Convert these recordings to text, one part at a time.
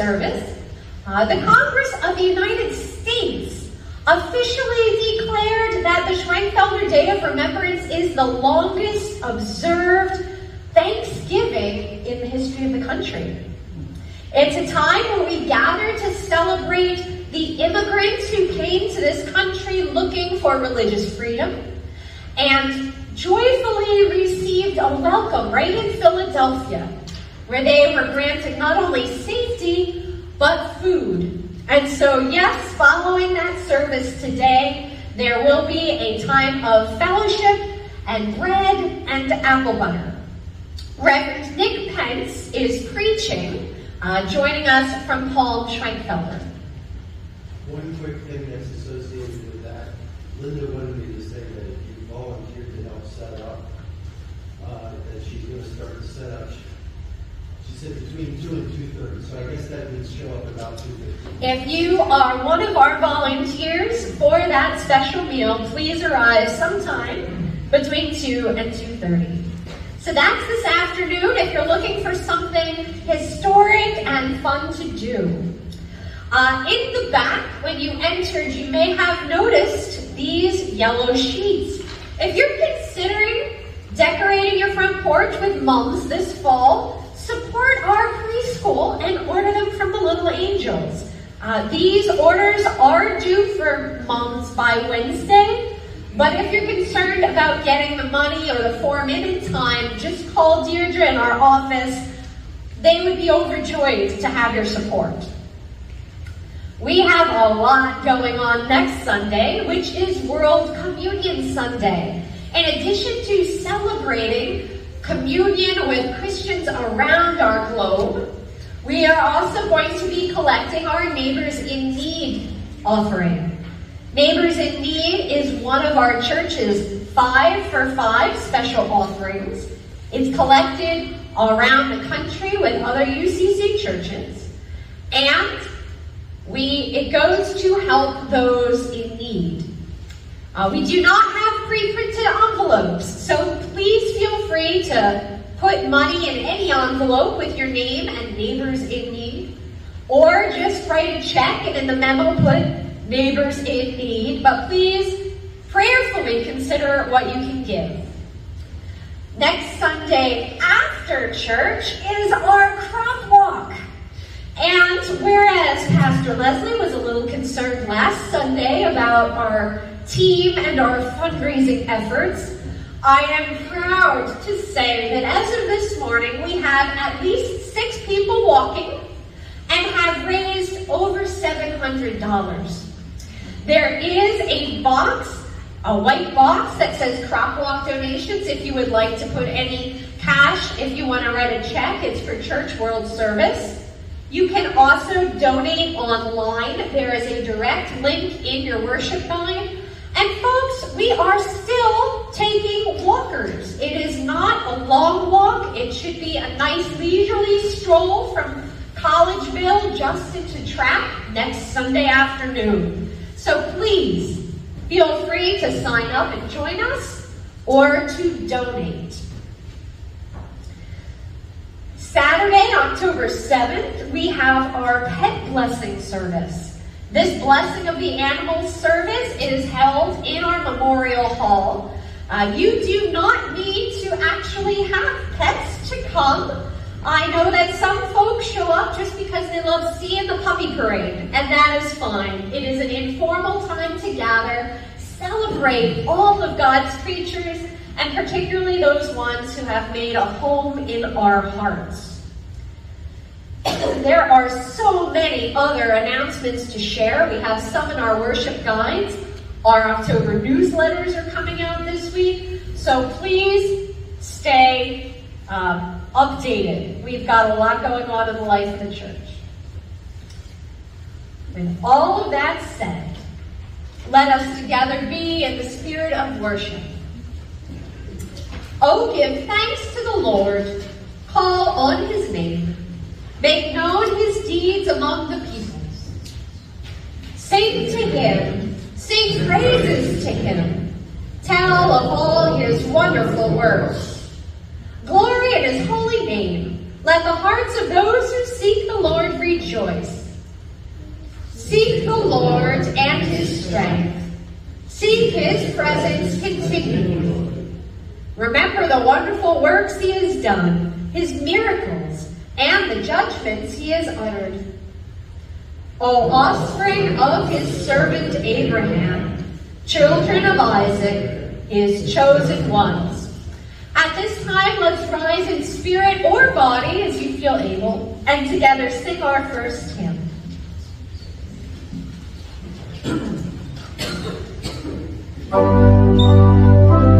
service. Uh, the Congress of the United States officially declared that the Schwenkfelder Day of Remembrance is the longest observed Thanksgiving in the history of the country. It's a time where we gather to celebrate the immigrants who came to this country looking for religious freedom and joyfully received a welcome right in Philadelphia where they were not only safety, but food. And so, yes, following that service today, there will be a time of fellowship and bread and apple butter. Reverend Nick Pence is preaching, uh, joining us from Palm Schwenkfelder. One quick thing that's associated with that, Linda wanted me to say that if you volunteered to help set up, uh, that she's going to start the setup said between 2 and 2.30, so I guess that means show up about 2.50. If you are one of our volunteers for that special meal, please arrive sometime between 2 and 2.30. So that's this afternoon if you're looking for something historic and fun to do. Uh, in the back, when you entered, you may have noticed these yellow sheets. If you're considering decorating your front porch with mums this fall, support our preschool and order them from the Little Angels. Uh, these orders are due for moms by Wednesday, but if you're concerned about getting the money or the form in time, just call Deirdre in our office. They would be overjoyed to have your support. We have a lot going on next Sunday, which is World Communion Sunday. In addition to celebrating communion with Christians around our globe. We are also going to be collecting our Neighbors in Need offering. Neighbors in Need is one of our church's five for five special offerings. It's collected around the country with other UCC churches. And we it goes to help those in need. Uh, we do not have pre-printed envelopes, so free to put money in any envelope with your name and neighbors in need, or just write a check and in the memo put neighbors in need, but please prayerfully consider what you can give. Next Sunday after church is our crop walk. And whereas Pastor Leslie was a little concerned last Sunday about our team and our fundraising efforts, I am proud to say that as of this morning, we have at least six people walking and have raised over $700. There is a box, a white box that says Crop Walk donations if you would like to put any cash, if you want to write a check, it's for Church World Service. You can also donate online. There is a direct link in your worship guide and folks, we are still taking walkers. It is not a long walk. It should be a nice leisurely stroll from Collegeville just into Trappe next Sunday afternoon. So please feel free to sign up and join us or to donate. Saturday, October 7th, we have our pet blessing service. This Blessing of the Animals service is held in our Memorial Hall. Uh, you do not need to actually have pets to come. I know that some folks show up just because they love seeing the puppy parade, and that is fine. It is an informal time to gather, celebrate all of God's creatures, and particularly those ones who have made a home in our hearts. There are so many other announcements to share. We have some in our worship guides. Our October newsletters are coming out this week. So please stay um, updated. We've got a lot going on in the life of the church. With all of that said, let us together be in the spirit of worship. Oh, give thanks to the Lord, call on his name, make known his deeds among the peoples. Sing to him, sing praises to him, tell of all his wonderful works. Glory in his holy name. Let the hearts of those who seek the Lord rejoice. Seek the Lord and his strength. Seek his presence continually. Remember the wonderful works he has done, his miracles, and the judgments he has uttered. O offspring of his servant Abraham, children of Isaac, his chosen ones. At this time, let's rise in spirit or body as you feel able, and together sing our first hymn.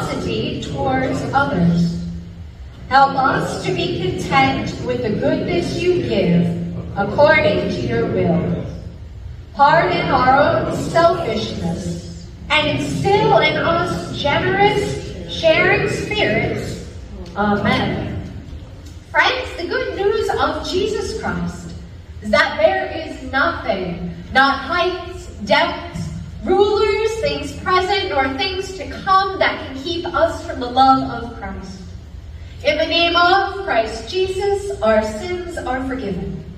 generosity towards others. Help us to be content with the goodness you give according to your will. Pardon our own selfishness and instill in us generous, sharing spirits. Amen. Friends, the good news of Jesus Christ is that there is nothing, not heights, depths, rulers, things present, nor things to come that can keep us from the love of Christ. In the name of Christ Jesus, our sins are forgiven.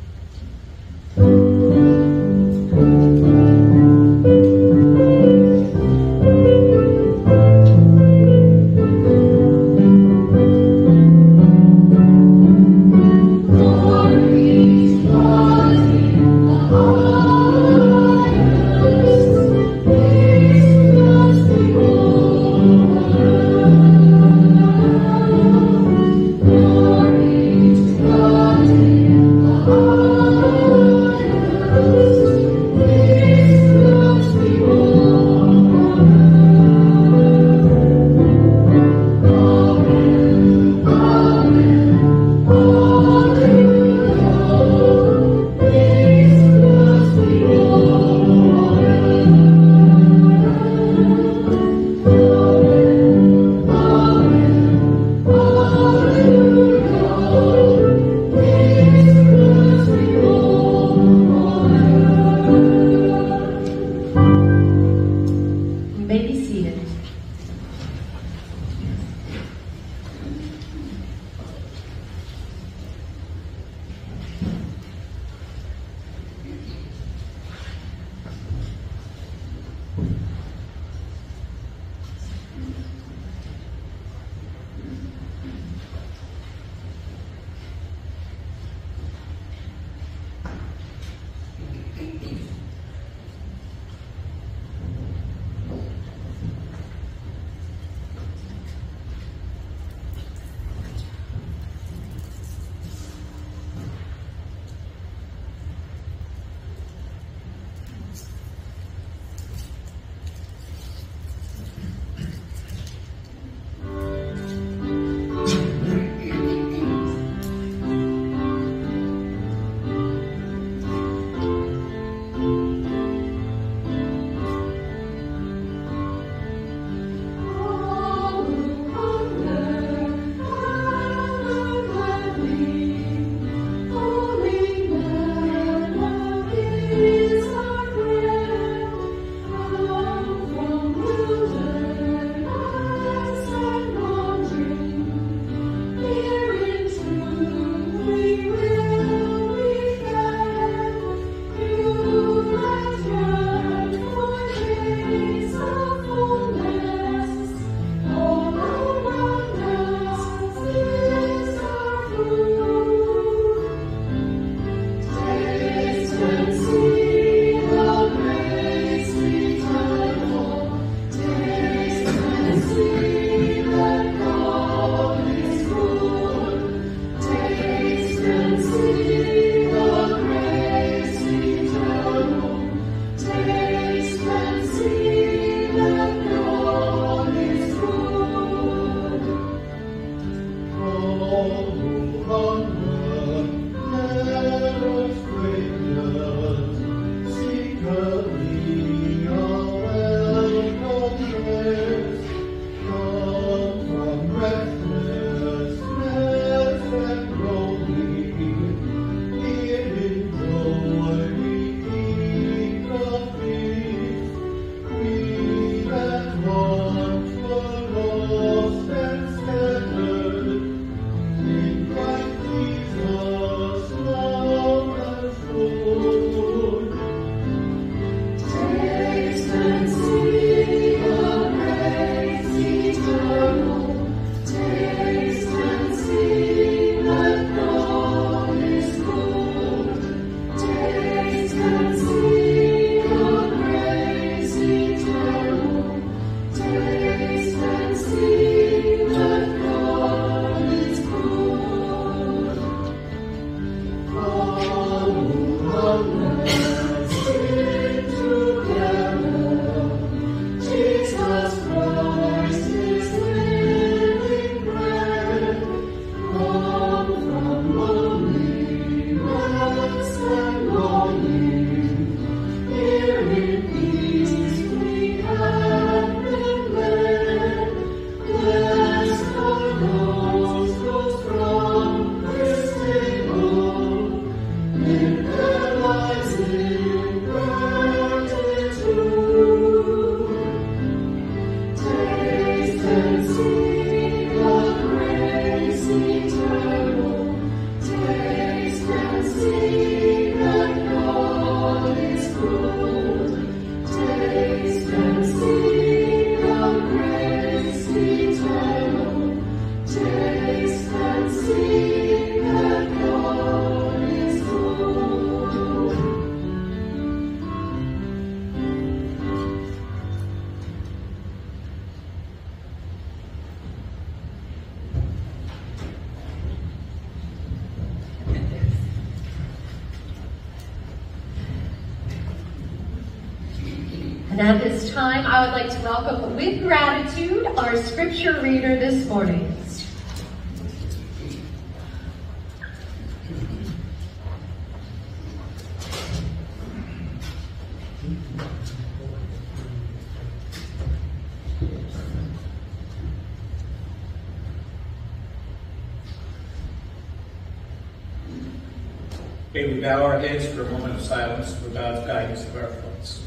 Heads for a moment of silence for God's guidance of our thoughts.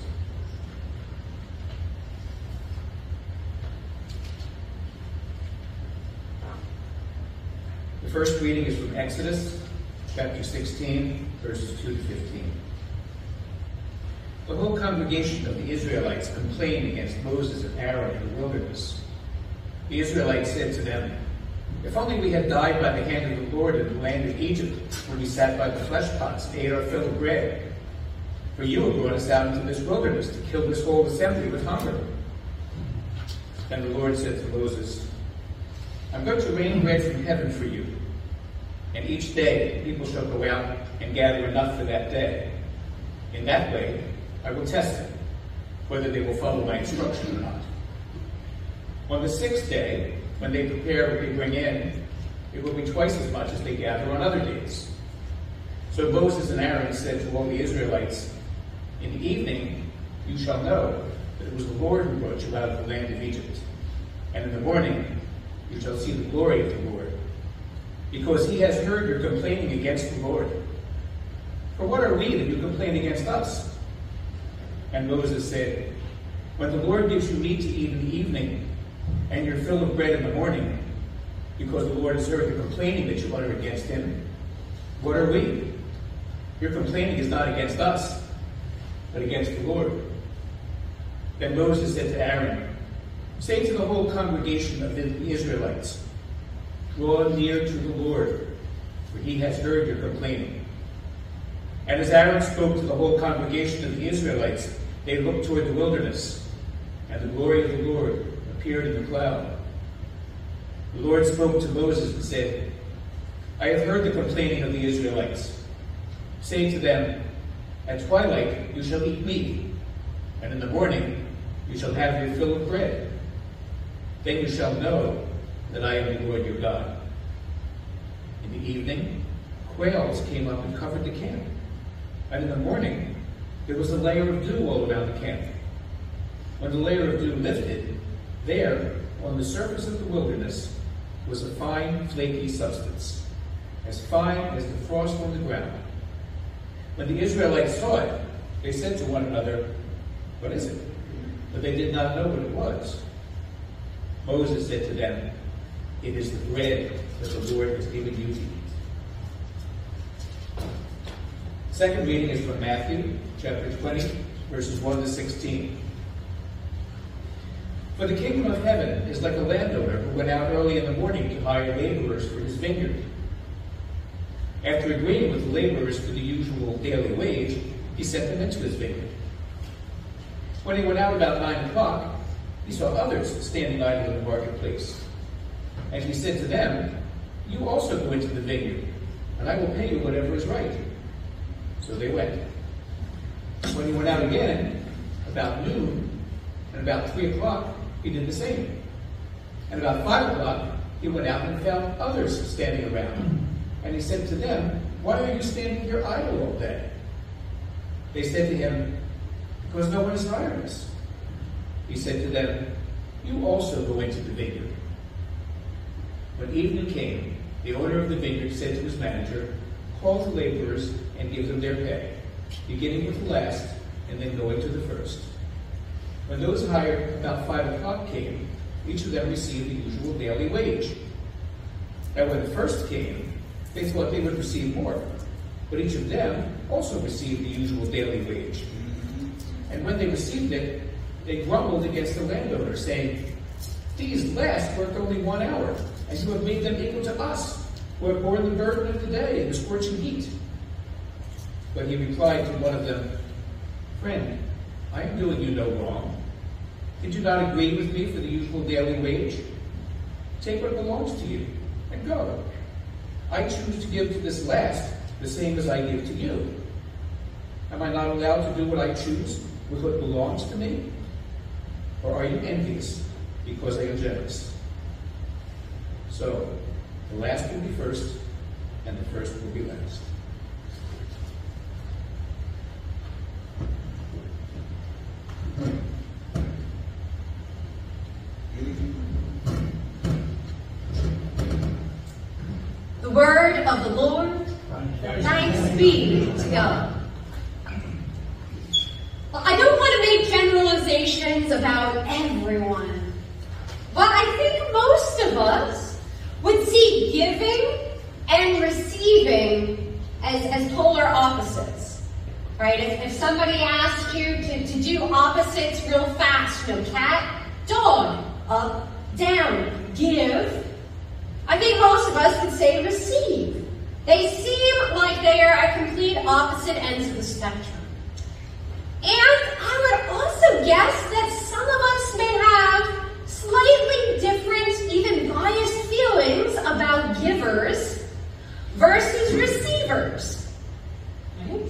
The first reading is from Exodus, chapter 16, verses 2 to 15. The whole congregation of the Israelites complained against Moses and Aaron in the wilderness. The Israelites said to them, if only we had died by the hand of the Lord in the land of Egypt, where we sat by the flesh pots ate our fill of bread. For you have brought us out into this wilderness to kill this whole assembly with hunger. Then the Lord said to Moses, I'm going to rain bread from heaven for you, and each day people shall go out and gather enough for that day. In that way, I will test them, whether they will follow my instruction or not. On the sixth day, when they prepare what they bring in, it will be twice as much as they gather on other days. So Moses and Aaron said to all the Israelites, In the evening you shall know that it was the Lord who brought you out of the land of Egypt. And in the morning you shall see the glory of the Lord, because he has heard your complaining against the Lord. For what are we that you complain against us? And Moses said, When the Lord gives you meat to eat in the evening, and your fill of bread in the morning, because the Lord has heard the complaining that you utter against him. What are we? Your complaining is not against us, but against the Lord. Then Moses said to Aaron, Say to the whole congregation of the Israelites, Draw near to the Lord, for he has heard your complaining. And as Aaron spoke to the whole congregation of the Israelites, they looked toward the wilderness, and the glory of the Lord appeared in the cloud. The Lord spoke to Moses and said, I have heard the complaining of the Israelites. Say to them, At twilight you shall eat meat, and in the morning you shall have your fill of bread. Then you shall know that I am the Lord your God. In the evening, quails came up and covered the camp. And in the morning, there was a layer of dew all around the camp. When the layer of dew lifted, there, on the surface of the wilderness, was a fine, flaky substance, as fine as the frost on the ground. When the Israelites saw it, they said to one another, What is it? But they did not know what it was. Moses said to them, It is the bread that the Lord has given you to eat. Second reading is from Matthew chapter 20, verses 1 to 16. For the kingdom of heaven is like a landowner who went out early in the morning to hire laborers for his vineyard. After agreeing with laborers for the usual daily wage, he sent them into his vineyard. When he went out about nine o'clock, he saw others standing idle in the marketplace. And he said to them, You also go into the vineyard, and I will pay you whatever is right. So they went. When he went out again, about noon, and about three o'clock, he did the same. And about five o'clock, he went out and found others standing around. And he said to them, Why are you standing here idle all day? They said to him, Because no one is hiring us. He said to them, You also go into the vineyard. When evening came, the owner of the vineyard said to his manager, Call the laborers and give them their pay, beginning with the last and then going to the first. When those hired about five o'clock came, each of them received the usual daily wage. And when the first came, they thought they would receive more. But each of them also received the usual daily wage. And when they received it, they grumbled against the landowner, saying, These last worked only one hour, and you have made them equal to us, who have borne the burden of the day and the scorching heat. But he replied to one of them, Friend, I am doing you no wrong. Did you not agree with me for the usual daily wage? Take what belongs to you and go. I choose to give to this last the same as I give to you. Am I not allowed to do what I choose with what belongs to me? Or are you envious because I am generous? So, the last will be first, and the first will be last. The word of the Lord. Thanks be to God. Well, I don't want to make generalizations about everyone, but I think most of us would see giving and receiving as, as polar opposites. Right? If, if somebody asked you to, to do opposites real fast, you know, cat, dog, up, down, give, I think most of us would say receive. They seem like they are at complete opposite ends of the spectrum. And I would also guess that some of us may have slightly different, even biased feelings about givers versus receivers. Right?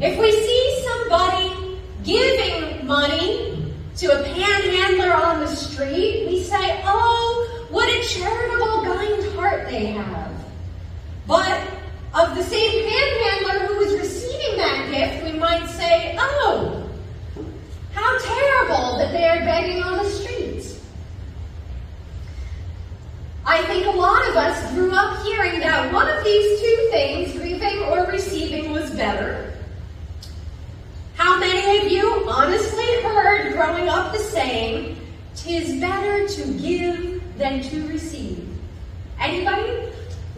If we see somebody giving money to a panhandler on the street, we say, oh, what a charitable, kind heart they have. But of the same panhandler who was receiving that gift, we might say, oh, how terrible that they are begging on the streets. I think a lot of us grew up hearing that one of these two things, giving or receiving, was better. How many of you honestly heard growing up the saying, tis better to give than to receive? Anybody?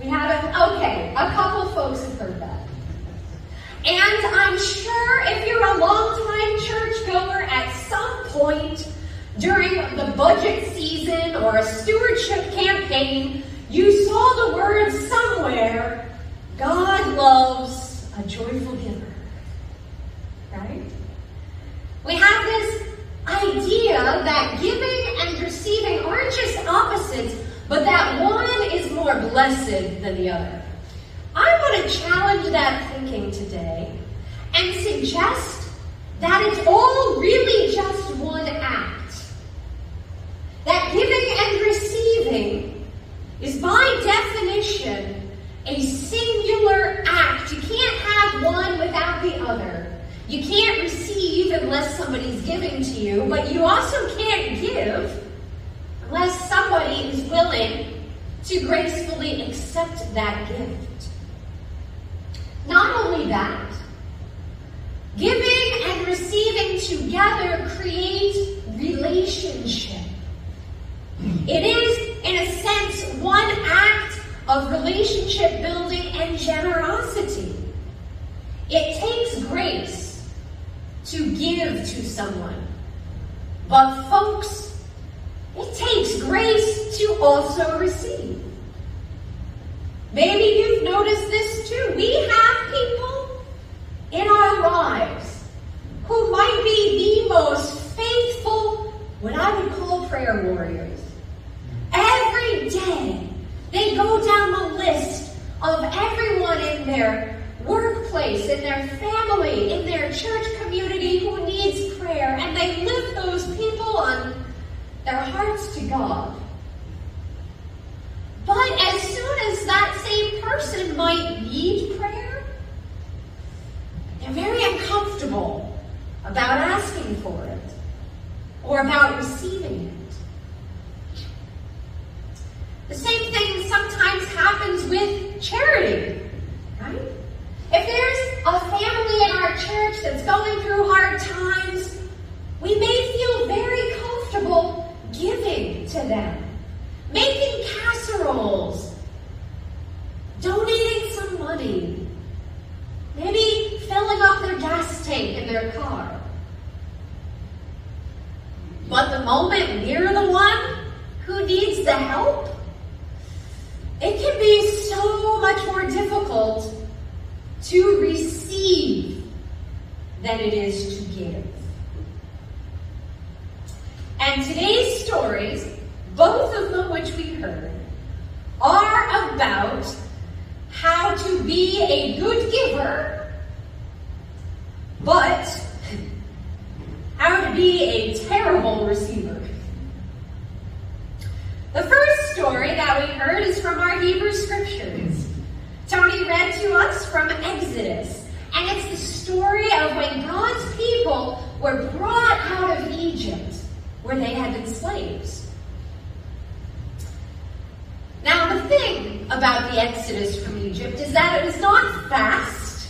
We haven't? Okay, a couple folks have heard that. And I'm sure if you're a long-time churchgoer at some point during the budget season or a stewardship campaign, you saw the word somewhere, God loves a joyful giver. Right? We have this idea that giving and receiving aren't just opposites, but that one is more blessed than the other. I want to challenge that thinking today and suggest that it's all really just one act. That giving and receiving is by definition a singular act. You can't have one without the other. You can't receive unless somebody's giving to you, but you also can't give unless somebody is willing to gracefully accept that gift. Not only that, giving and receiving together create relationship. It is, in a sense, one act of relationship building and generosity. It takes grace to give to someone. But, folks, it takes grace to also receive. Maybe you've noticed this too. We have people in our lives who might be the most faithful, what I would call prayer warriors. Every day, they go down the list of everyone in their workplace, in their family, in their church community who needs prayer, and they lift those people on their hearts to God. But as soon as that same person might need prayer, they're very uncomfortable about asking for it or about receiving it. The same thing sometimes happens with charity, right? If there's a family in our church that's going through hard times, we may feel very comfortable giving to them, making casseroles, donating some money, maybe filling up their gas tank in their car. But the moment we're the one who needs the help, it can be so much more difficult to receive than it is to give. And today's stories, both of them which we heard, are about how to be a good giver, but how to be a terrible receiver. The first story that we heard is from our Hebrew scriptures. Tony read to us from Exodus, and it's the story of when God's people were brought out of Egypt, where they had been slaves. Now, the thing about the Exodus from Egypt is that it was not fast.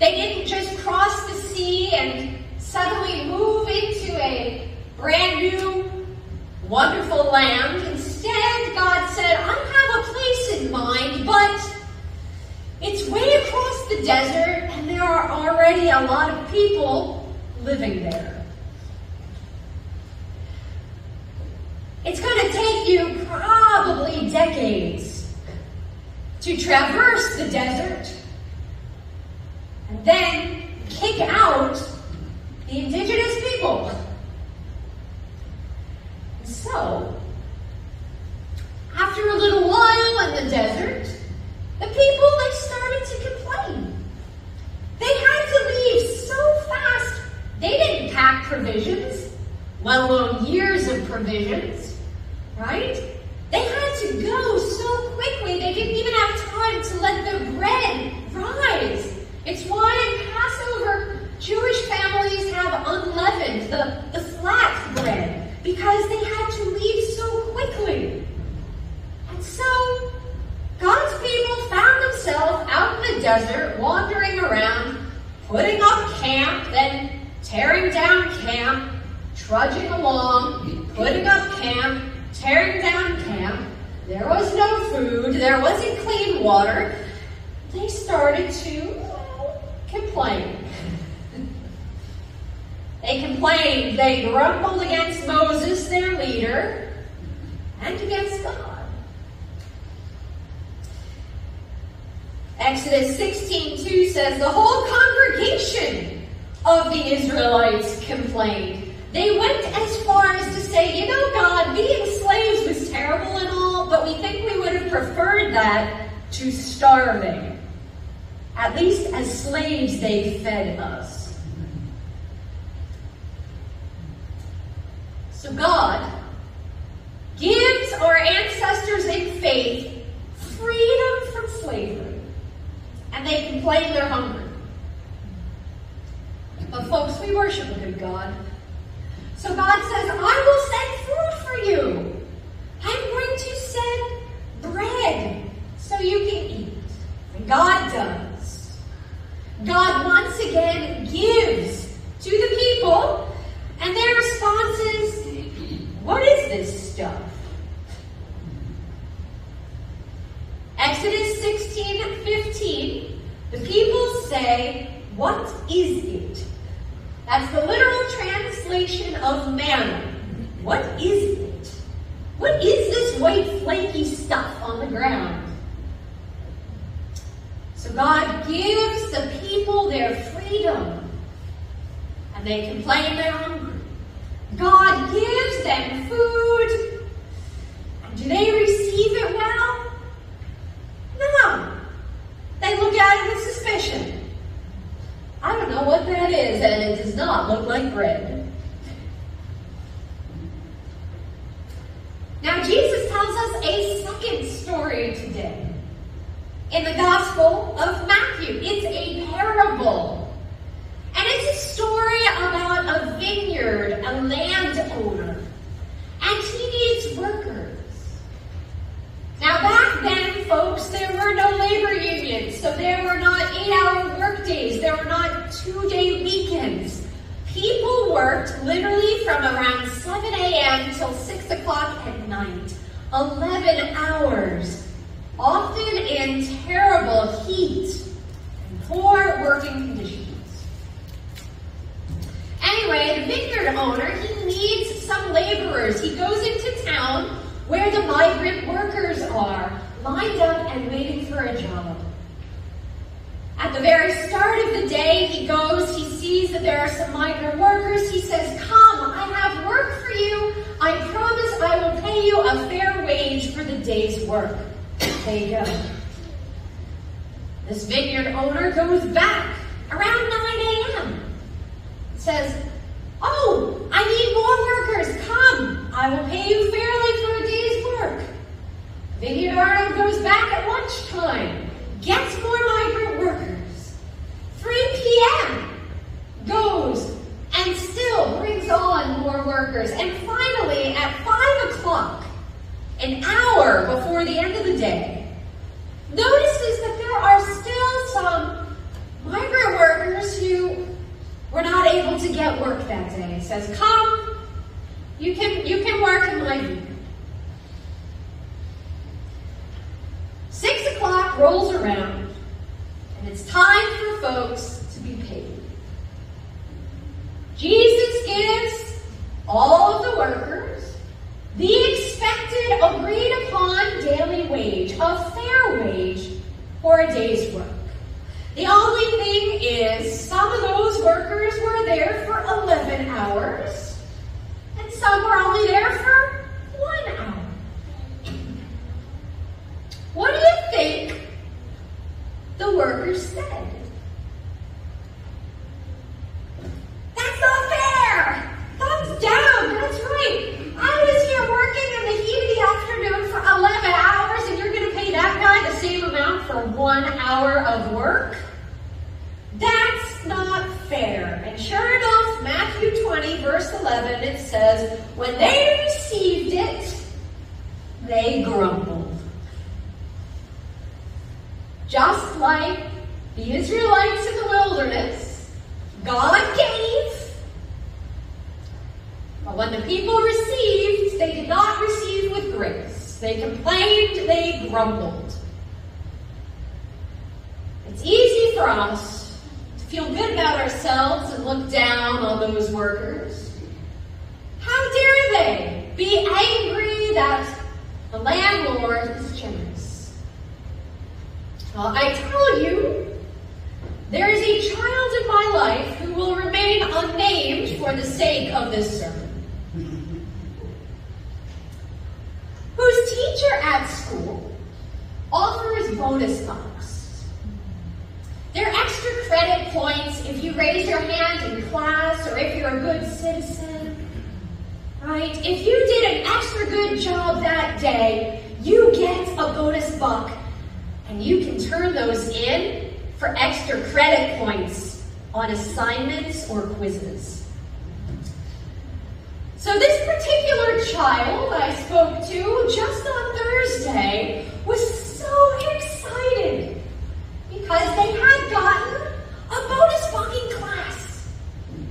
They didn't just cross the sea and suddenly move into a brand new, wonderful land. Instead, God said, I have a place in mind, but it's way across the desert, and there are already a lot of people living there. It's going to take you probably decades to traverse the desert and then kick out the indigenous people. So, after a little while in the desert, the people they started to complain. They had to leave so fast. They didn't pack provisions, let alone years of provisions, right? They had to go so quickly they didn't even have time to let the bread rise. It's why in Passover, Jewish families have unleavened, the, the flat bread, because they had to leave so quickly. And so, God's people found themselves out in the desert, wandering around, putting up camp, then tearing down camp, trudging along, putting up camp, tearing down camp. There was no food, there wasn't clean water. They started to complain. they complained, they grumbled against Moses, their leader, and against God. Exodus 16:2 says, The whole congregation of the Israelites complained. They went as far as to say, You know, God, being slaves was terrible and all, but we think we would have preferred that to starving. At least as slaves, they fed us. So God gives our ancestors in faith freedom from slavery. And they complain they're hungry. But folks, we worship a good God. So God says, I will send food for you. I'm going to send bread so you can eat. And God does. God once again gives to the people, and their response is, What is this stuff? Exodus 16 15, the people say, What is it? That's the literal translation of manna. What is it? What is this white flaky stuff on the ground? So God gives the people their freedom. And they complain they're hungry. God gives them food. Says, come, you can, you can work in my vineyard. Six o'clock rolls around, and it's time for folks to be paid. Jesus gives all of the workers the expected agreed upon daily wage, a fair wage for a day's work. The only thing is, some of those workers were there for 11 hours, and some were only there for one hour. What do you think the workers said? That's not fair! Thumbs down, that's right. I was here working in the heat of the afternoon for 11 hours, and you're going to pay that guy the same amount for one hour of work? That's not fair. And sure enough, Matthew 20, verse 11, it says, When they received it, they grumbled. Just like the Israelites in the wilderness, God gave, but when the people received, they did not receive with grace. They complained, they grumbled. It's easy for us to feel good about ourselves and look down on those workers. How dare they be angry that the landlord is generous? Well, I tell you, there is a child in my life who will remain unnamed for the sake of this sermon. Whose teacher at school offers bonus bucks. They're extra credit points if you raise your hand in class or if you're a good citizen. Right? If you did an extra good job that day, you get a bonus buck and you can turn those in for extra credit points on assignments or quizzes. So this particular child I spoke to just on Thursday was so excited because they had gotten a bonus buck in class.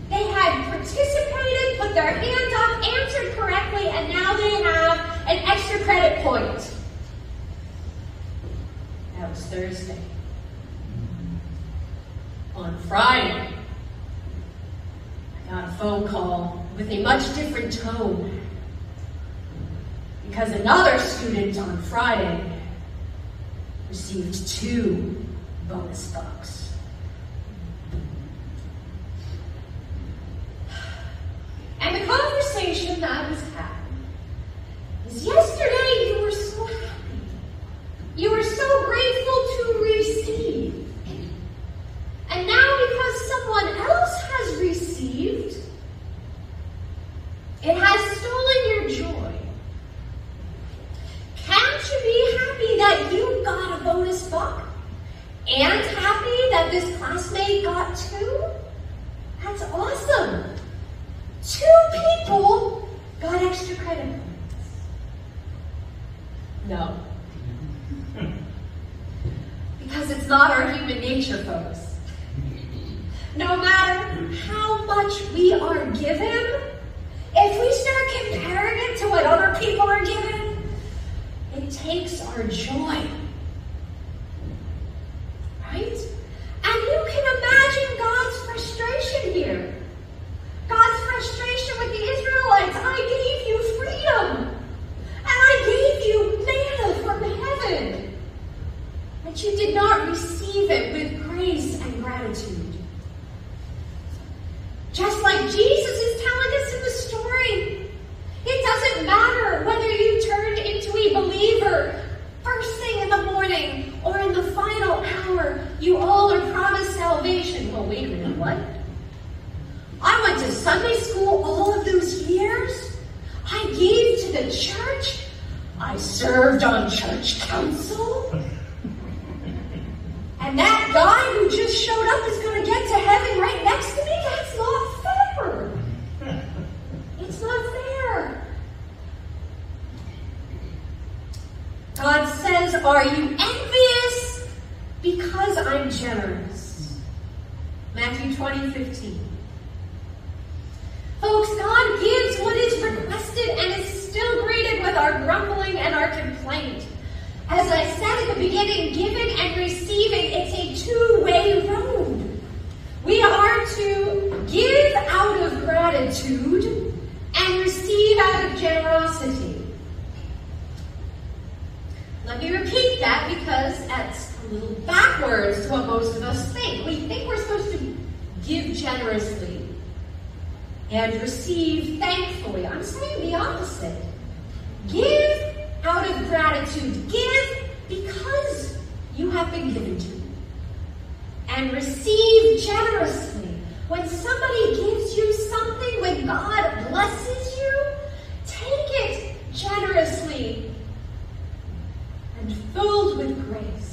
They had participated, put their hand up, answered correctly, and now they have an extra credit point. Was Thursday. On Friday, I got a phone call with a much different tone because another student on Friday received two bonus bucks. And the conversation that was had is yesterday you were so happy. You were so grateful to receive. And now because someone else has received, it has stolen your joy. Can't you be happy that you got a bonus buck? And happy that this classmate got two? That's awesome. Two people got extra credit points. No. Because it's not our human nature, folks. No matter how much we are given, if we start comparing it to what other people are given, it takes our joy. Right? And you can imagine God's frustration here. God's frustration with the Israelites. I gave you freedom. But you did not receive it with grace and gratitude. Just like Jesus is telling us in the story, it doesn't matter whether you turned into a believer first thing in the morning or in the final hour, you all are promised salvation. Well, wait a minute, what? I went to Sunday school all of those years. I gave to the church. I served on church council and that guy who just showed up is going to get to heaven right next to me? That's not fair. It's not fair. God says, Are you envious? Because I'm generous. Matthew 20, 15. Folks, God gives what is requested and is still greeted with our grumbling and our complaint. As I said at the beginning, giving and receiving, it's a two-way road. We are to give out of gratitude and receive out of generosity. Let me repeat that because that's a little backwards to what most of us think. We think we're supposed to give generously and receive thankfully. I'm saying the opposite. Give out of gratitude, give because you have been given to. And receive generously. When somebody gives you something, when God blesses you, take it generously and filled with grace.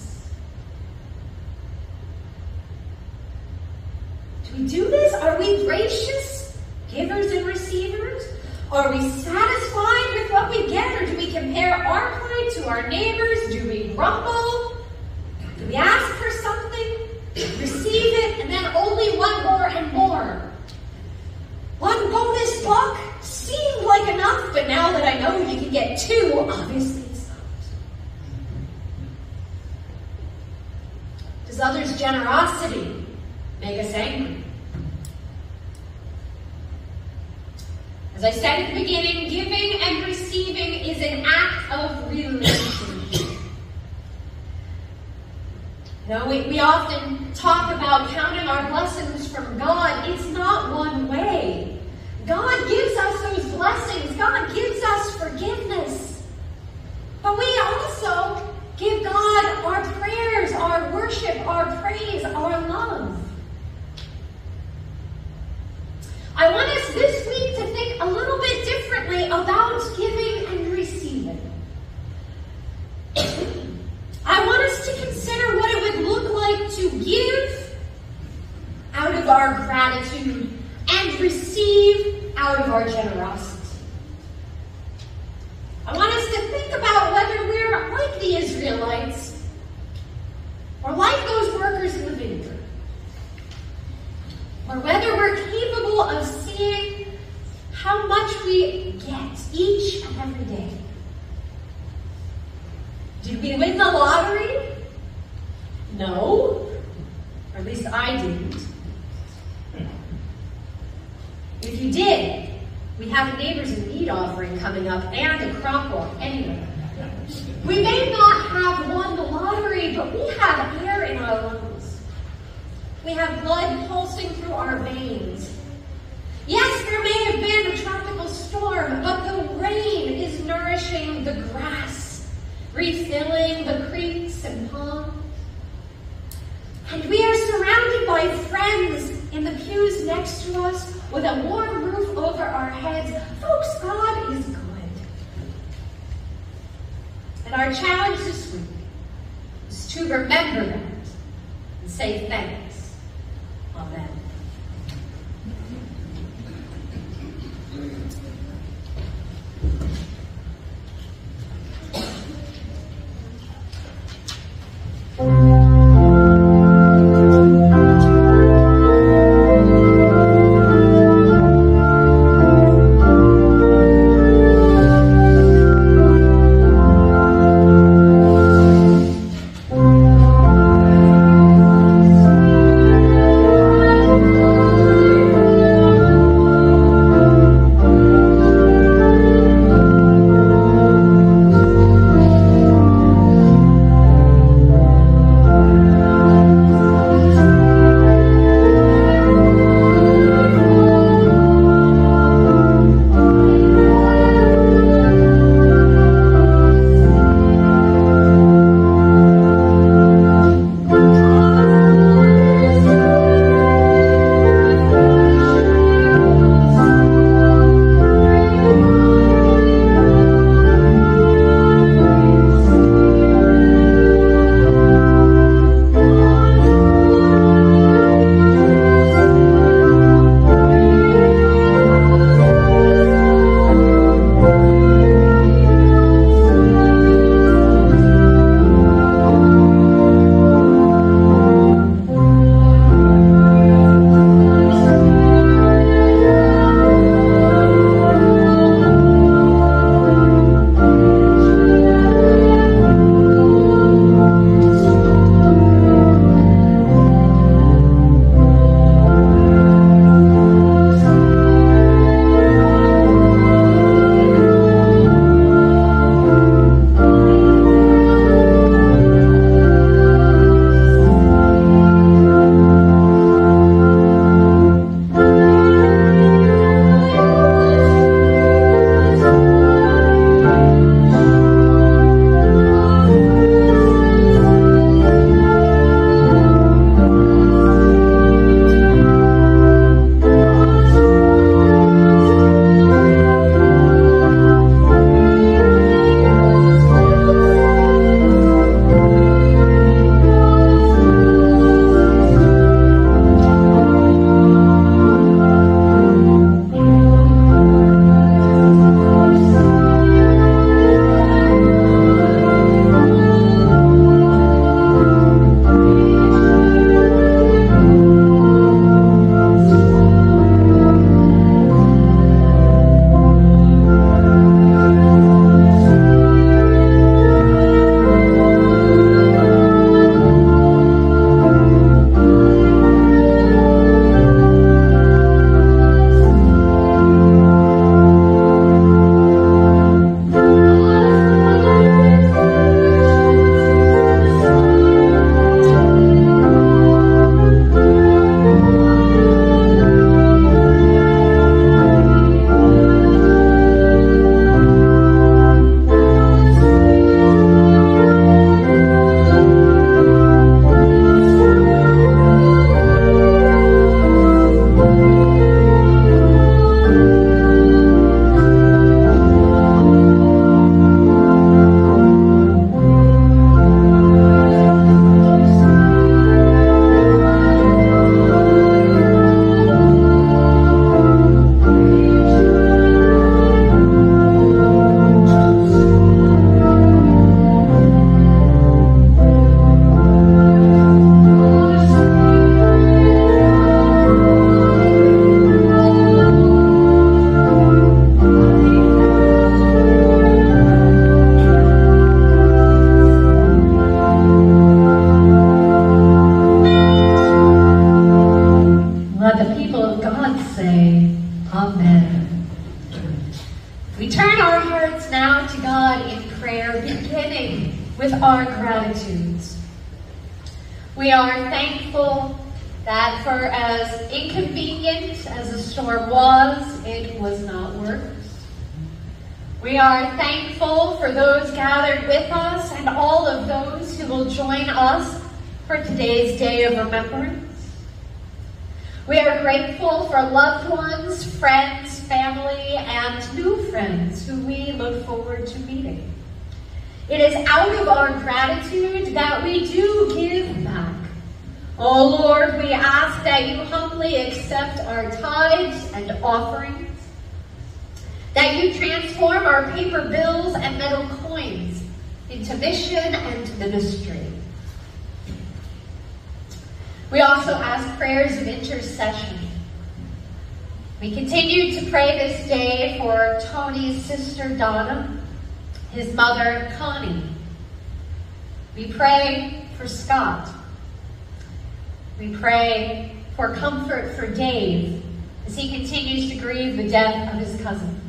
Death of his cousin.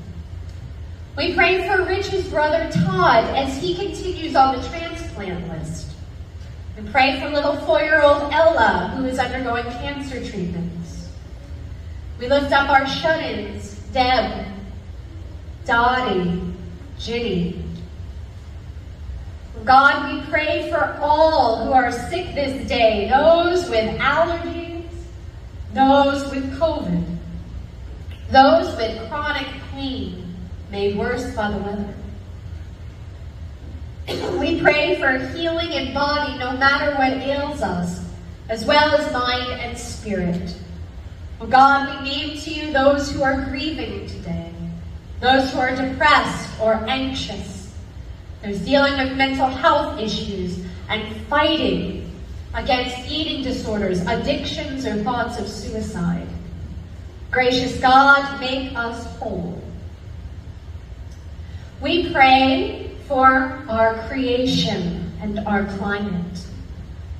We pray for Rich's brother Todd as he continues on the transplant list. We pray for little four-year-old Ella, who is undergoing cancer treatments. We lift up our shut-ins, Deb, Dottie, Ginny. God, we pray for all who are sick this day, those with allergies, those with COVID, those with chronic pain made worse by the weather. We pray for healing in body no matter what ails us, as well as mind and spirit. Oh God, we name to you those who are grieving today, those who are depressed or anxious, those dealing with mental health issues and fighting against eating disorders, addictions, or thoughts of suicide. Gracious God, make us whole. We pray for our creation and our climate.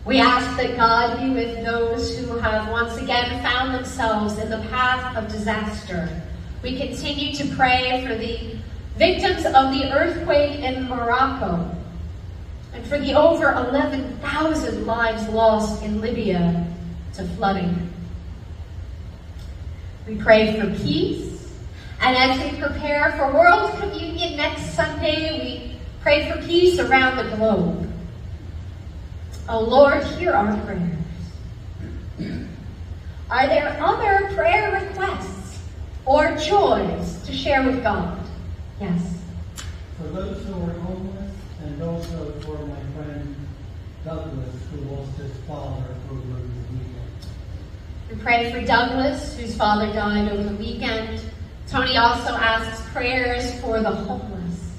We ask that God be with those who have once again found themselves in the path of disaster. We continue to pray for the victims of the earthquake in Morocco and for the over 11,000 lives lost in Libya to flooding. We pray for peace, and as we prepare for World Communion next Sunday, we Pray for peace around the globe. Oh Lord, hear our prayers. Are there other prayer requests or joys to share with God? Yes. For those who are homeless and also for my friend Douglas who lost his father over. We pray for Douglas whose father died over the weekend. Tony also asks prayers for the homeless.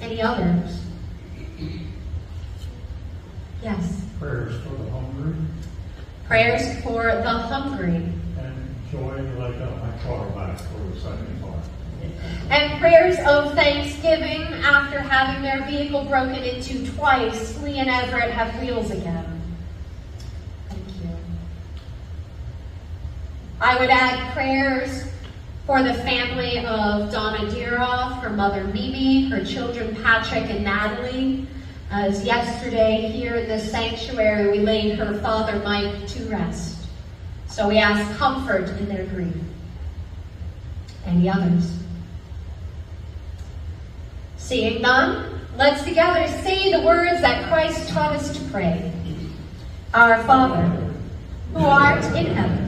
Any others? Yes. Prayers for the hungry. Prayers for the hungry. And joy I got my car back for the second time. And prayers of thanksgiving after having their vehicle broken into twice. Lee and Everett have wheels again. Thank you. I would add prayers for the family of Donna Deeroff, her mother Mimi, her children Patrick and Natalie. As yesterday here in the sanctuary, we laid her father Mike to rest. So we ask comfort in their grief. Any others? Seeing none, let's together say the words that Christ taught us to pray. Our Father, who art in heaven,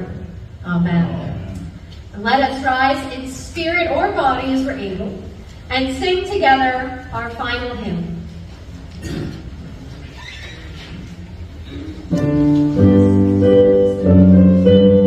Amen. And let us rise in spirit or body as we're able and sing together our final hymn.